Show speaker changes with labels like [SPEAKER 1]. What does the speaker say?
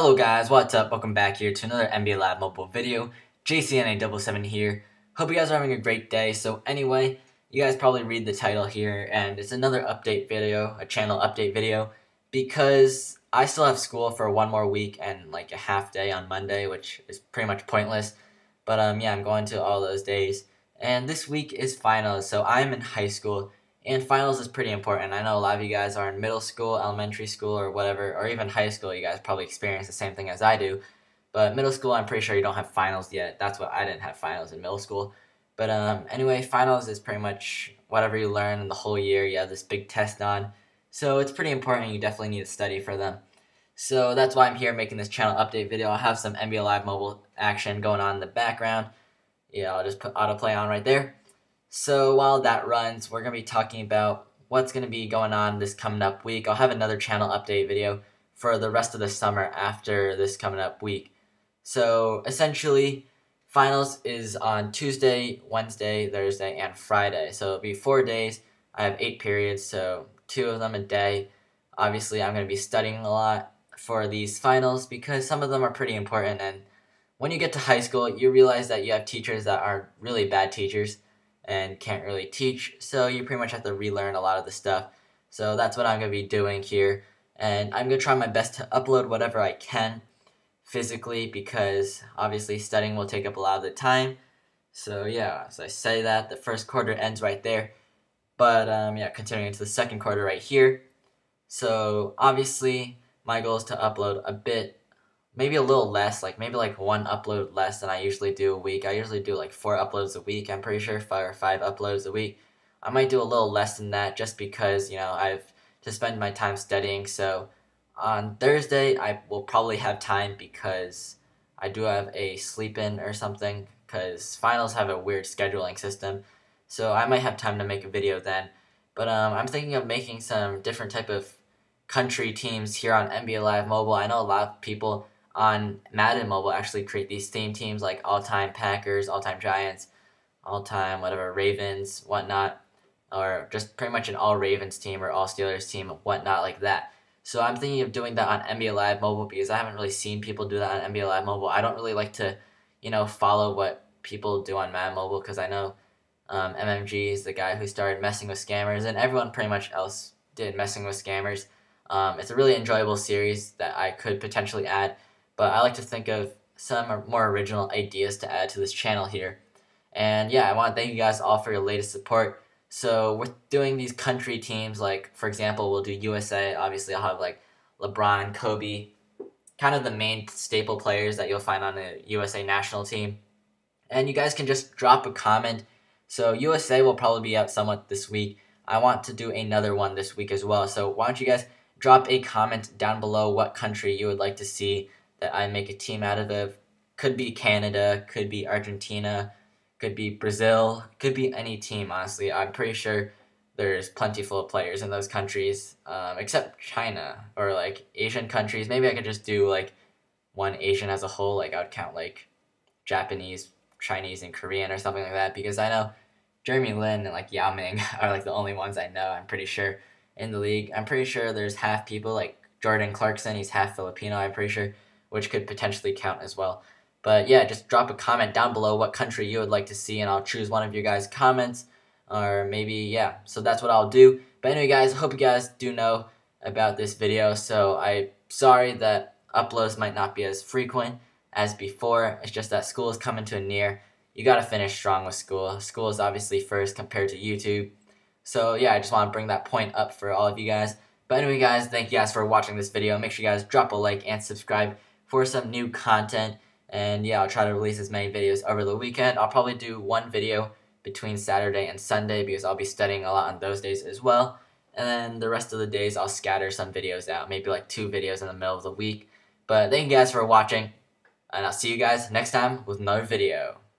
[SPEAKER 1] guys, what's up? Welcome back here to another NBA Live mobile video. JCNA007 here. Hope you guys are having a great day. So anyway, you guys probably read the title here and it's another update video, a channel update video because I still have school for one more week and like a half day on Monday, which is pretty much pointless. But um yeah, I'm going to all those days. And this week is finals, so I'm in high school and finals is pretty important. I know a lot of you guys are in middle school, elementary school, or whatever, or even high school. You guys probably experience the same thing as I do. But middle school, I'm pretty sure you don't have finals yet. That's what I didn't have finals in middle school. But um, anyway, finals is pretty much whatever you learn in the whole year. You have this big test on. So it's pretty important. You definitely need to study for them. So that's why I'm here making this channel update video. I'll have some NBA Live mobile action going on in the background. Yeah, I'll just put autoplay on right there. So while that runs, we're going to be talking about what's going to be going on this coming up week. I'll have another channel update video for the rest of the summer after this coming up week. So essentially, finals is on Tuesday, Wednesday, Thursday, and Friday. So it'll be four days. I have eight periods, so two of them a day. Obviously, I'm going to be studying a lot for these finals because some of them are pretty important. And when you get to high school, you realize that you have teachers that are really bad teachers and can't really teach, so you pretty much have to relearn a lot of the stuff. So that's what I'm going to be doing here, and I'm going to try my best to upload whatever I can physically because obviously studying will take up a lot of the time. So yeah, as I say that, the first quarter ends right there. But um, yeah, continuing into the second quarter right here. So obviously my goal is to upload a bit maybe a little less, like maybe like one upload less than I usually do a week. I usually do like four uploads a week, I'm pretty sure, five or five uploads a week. I might do a little less than that just because, you know, I've to spend my time studying. So on Thursday, I will probably have time because I do have a sleep in or something because finals have a weird scheduling system. So I might have time to make a video then. But um, I'm thinking of making some different type of country teams here on NBA Live Mobile. I know a lot of people on Madden Mobile actually create these theme teams like all time Packers, all time Giants, all time whatever Ravens, whatnot, or just pretty much an all Ravens team or all Steelers team, whatnot like that. So I'm thinking of doing that on NBA Live Mobile because I haven't really seen people do that on NBA Live Mobile. I don't really like to, you know, follow what people do on Madden Mobile because I know um, MMG is the guy who started messing with scammers, and everyone pretty much else did messing with scammers. Um, it's a really enjoyable series that I could potentially add but I like to think of some more original ideas to add to this channel here. And yeah, I want to thank you guys all for your latest support. So we're doing these country teams, like for example, we'll do USA. Obviously, I'll have like LeBron, Kobe, kind of the main staple players that you'll find on the USA national team. And you guys can just drop a comment. So USA will probably be out somewhat this week. I want to do another one this week as well. So why don't you guys drop a comment down below what country you would like to see that I make a team out of it. Could be Canada, could be Argentina, could be Brazil, could be any team, honestly. I'm pretty sure there's plentiful of players in those countries, um, except China or like Asian countries. Maybe I could just do like one Asian as a whole. Like I would count like Japanese, Chinese, and Korean or something like that because I know Jeremy Lin and like Yao Ming are like the only ones I know. I'm pretty sure in the league. I'm pretty sure there's half people like Jordan Clarkson. He's half Filipino. I'm pretty sure which could potentially count as well. But yeah, just drop a comment down below what country you would like to see, and I'll choose one of your guys' comments. Or maybe, yeah, so that's what I'll do. But anyway, guys, hope you guys do know about this video. So I'm sorry that uploads might not be as frequent as before. It's just that school is coming to a near. You got to finish strong with school. School is obviously first compared to YouTube. So yeah, I just want to bring that point up for all of you guys. But anyway, guys, thank you guys for watching this video. Make sure you guys drop a like and subscribe for some new content. And yeah, I'll try to release as many videos over the weekend. I'll probably do one video between Saturday and Sunday because I'll be studying a lot on those days as well. And then the rest of the days I'll scatter some videos out, maybe like two videos in the middle of the week. But thank you guys for watching, and I'll see you guys next time with another video.